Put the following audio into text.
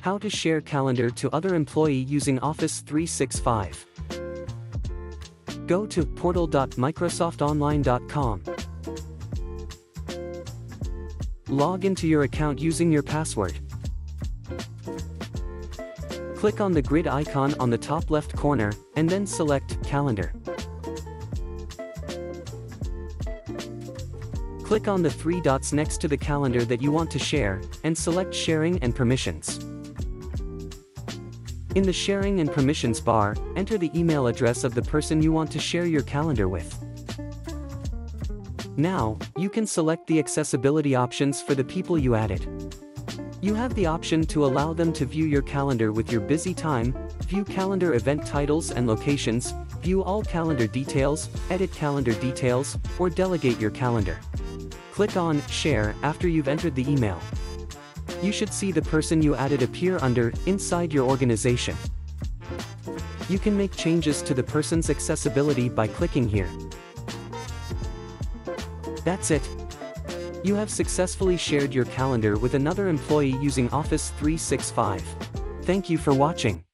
How to share calendar to other employee using Office 365. Go to portal.microsoftonline.com. Log into your account using your password. Click on the grid icon on the top left corner, and then select Calendar. Click on the three dots next to the calendar that you want to share, and select Sharing and Permissions. In the Sharing and Permissions bar, enter the email address of the person you want to share your calendar with. Now, you can select the accessibility options for the people you added. You have the option to allow them to view your calendar with your busy time, view calendar event titles and locations, view all calendar details, edit calendar details, or delegate your calendar. Click on Share after you've entered the email. You should see the person you added appear under Inside your organization. You can make changes to the person's accessibility by clicking here. That's it. You have successfully shared your calendar with another employee using Office 365. Thank you for watching.